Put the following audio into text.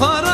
kara